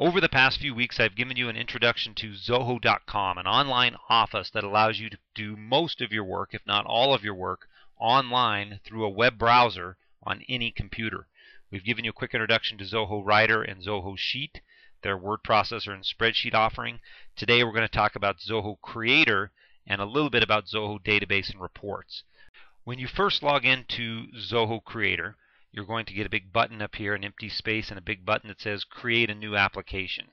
Over the past few weeks, I've given you an introduction to Zoho.com, an online office that allows you to do most of your work, if not all of your work, online through a web browser on any computer. We've given you a quick introduction to Zoho Writer and Zoho Sheet, their word processor and spreadsheet offering. Today we're going to talk about Zoho Creator and a little bit about Zoho Database and Reports. When you first log into Zoho Creator, you're going to get a big button up here, an empty space, and a big button that says Create a New Application.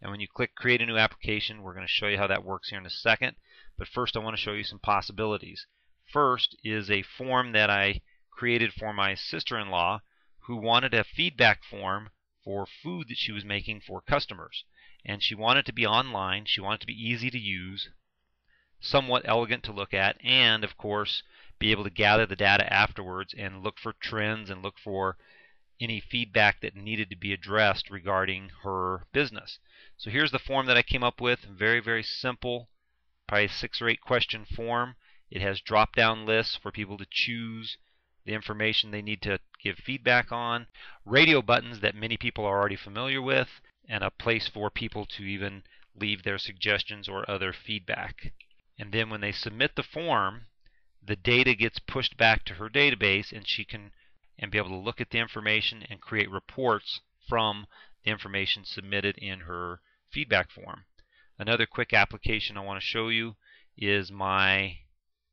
And when you click Create a New Application, we're going to show you how that works here in a second. But first, I want to show you some possibilities. First is a form that I created for my sister-in-law who wanted a feedback form for food that she was making for customers. And she wanted to be online, she wanted to be easy to use, somewhat elegant to look at, and of course, be able to gather the data afterwards and look for trends and look for any feedback that needed to be addressed regarding her business. So here's the form that I came up with. Very, very simple, probably six or eight question form. It has drop down lists for people to choose the information they need to give feedback on, radio buttons that many people are already familiar with, and a place for people to even leave their suggestions or other feedback. And then when they submit the form, the data gets pushed back to her database and she can and be able to look at the information and create reports from the information submitted in her feedback form. Another quick application I want to show you is my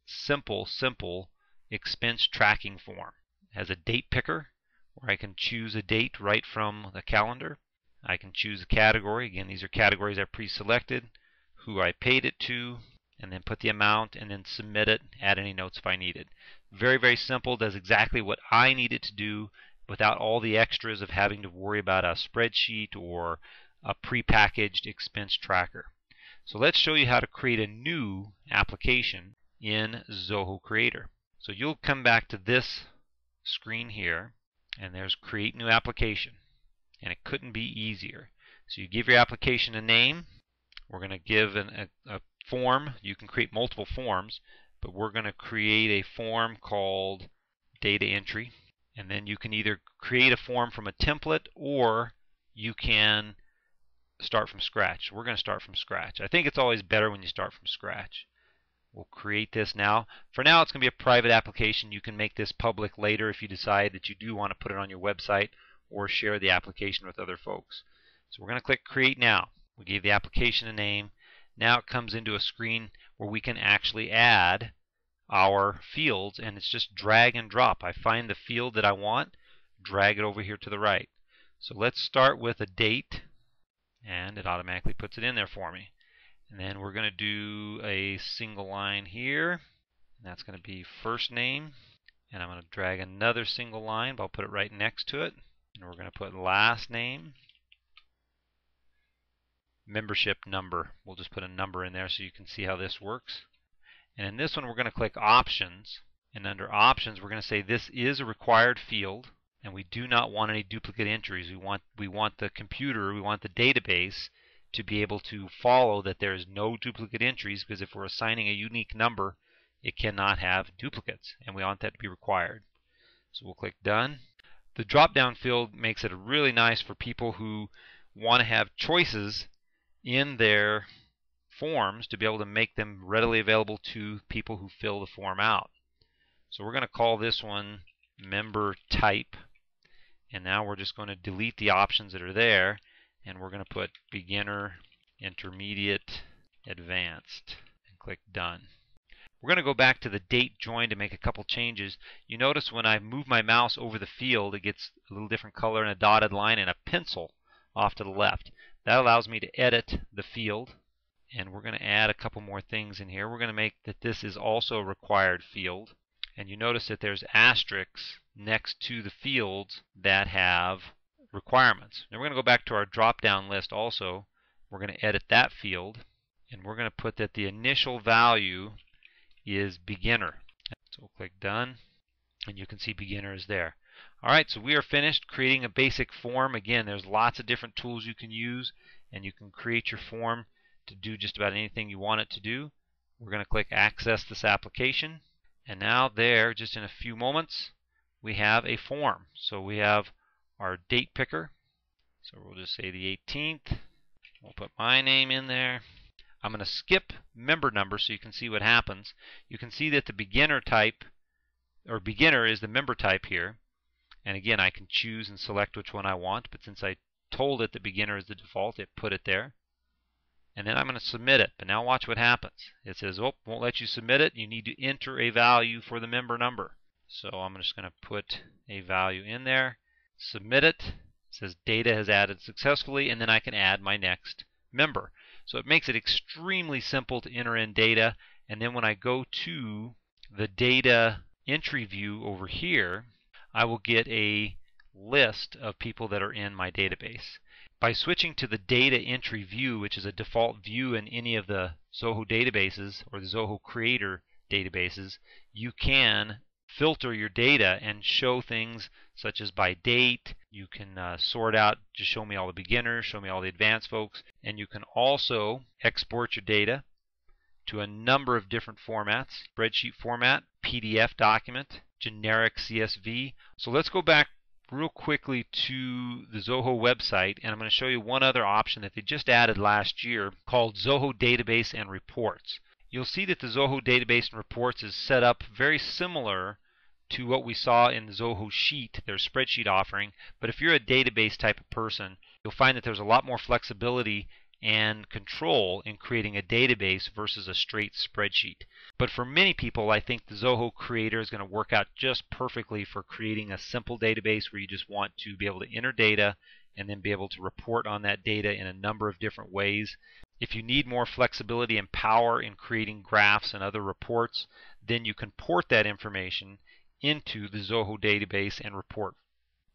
simple, simple expense tracking form. It has a date picker where I can choose a date right from the calendar. I can choose a category. Again, these are categories I pre-selected, who I paid it to, and then put the amount and then submit it, add any notes if I needed. Very, very simple, does exactly what I needed to do without all the extras of having to worry about a spreadsheet or a prepackaged expense tracker. So let's show you how to create a new application in Zoho Creator. So you'll come back to this screen here and there's create new application and it couldn't be easier. So you give your application a name. We're going to give an, a, a form. You can create multiple forms, but we're going to create a form called data entry. And then you can either create a form from a template or you can start from scratch. We're going to start from scratch. I think it's always better when you start from scratch. We'll create this now. For now, it's going to be a private application. You can make this public later if you decide that you do want to put it on your website or share the application with other folks. So we're going to click Create Now. We gave the application a name. Now it comes into a screen where we can actually add our fields and it's just drag and drop. I find the field that I want, drag it over here to the right. So let's start with a date and it automatically puts it in there for me. And then we're going to do a single line here. And that's going to be first name. And I'm going to drag another single line, but I'll put it right next to it. And we're going to put last name membership number. We'll just put a number in there so you can see how this works. And in this one, we're going to click Options. And under Options, we're going to say this is a required field, and we do not want any duplicate entries. We want, we want the computer, we want the database to be able to follow that there is no duplicate entries because if we're assigning a unique number, it cannot have duplicates, and we want that to be required. So we'll click Done. The drop-down field makes it really nice for people who want to have choices in their forms to be able to make them readily available to people who fill the form out. So we're going to call this one member type. And now we're just going to delete the options that are there. And we're going to put beginner, intermediate, advanced. And click done. We're going to go back to the date join to make a couple changes. You notice when I move my mouse over the field, it gets a little different color and a dotted line and a pencil off to the left. That allows me to edit the field. And we're going to add a couple more things in here. We're going to make that this is also a required field. And you notice that there's asterisks next to the fields that have requirements. Now we're going to go back to our drop-down list also. We're going to edit that field. And we're going to put that the initial value is beginner. So we'll click done. And you can see beginner is there. Alright, so we are finished creating a basic form. Again, there's lots of different tools you can use, and you can create your form to do just about anything you want it to do. We're going to click Access this application. And now there, just in a few moments, we have a form. So we have our date picker. So we'll just say the 18th. We'll put my name in there. I'm going to skip member number so you can see what happens. You can see that the beginner type, or beginner is the member type here. And again, I can choose and select which one I want, but since I told it the beginner is the default, it put it there. And then I'm going to submit it. But now watch what happens. It says, oh, won't let you submit it. You need to enter a value for the member number. So I'm just going to put a value in there, submit it. It says data has added successfully, and then I can add my next member. So it makes it extremely simple to enter in data. And then when I go to the data entry view over here, I will get a list of people that are in my database. By switching to the data entry view, which is a default view in any of the Zoho databases or the Zoho Creator databases, you can filter your data and show things such as by date. You can uh, sort out, just show me all the beginners, show me all the advanced folks, and you can also export your data to a number of different formats spreadsheet format, PDF document, generic CSV. So let's go back real quickly to the Zoho website and I'm going to show you one other option that they just added last year called Zoho Database and Reports. You'll see that the Zoho Database and Reports is set up very similar to what we saw in the Zoho Sheet, their spreadsheet offering, but if you're a database type of person, you'll find that there's a lot more flexibility and control in creating a database versus a straight spreadsheet. But for many people, I think the Zoho Creator is going to work out just perfectly for creating a simple database where you just want to be able to enter data and then be able to report on that data in a number of different ways. If you need more flexibility and power in creating graphs and other reports, then you can port that information into the Zoho database and report.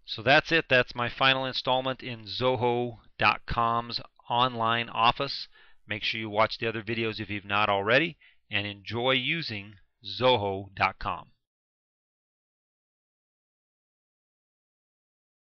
So that's it. That's my final installment in Zoho.com's online office. Make sure you watch the other videos if you've not already and enjoy using Zoho.com.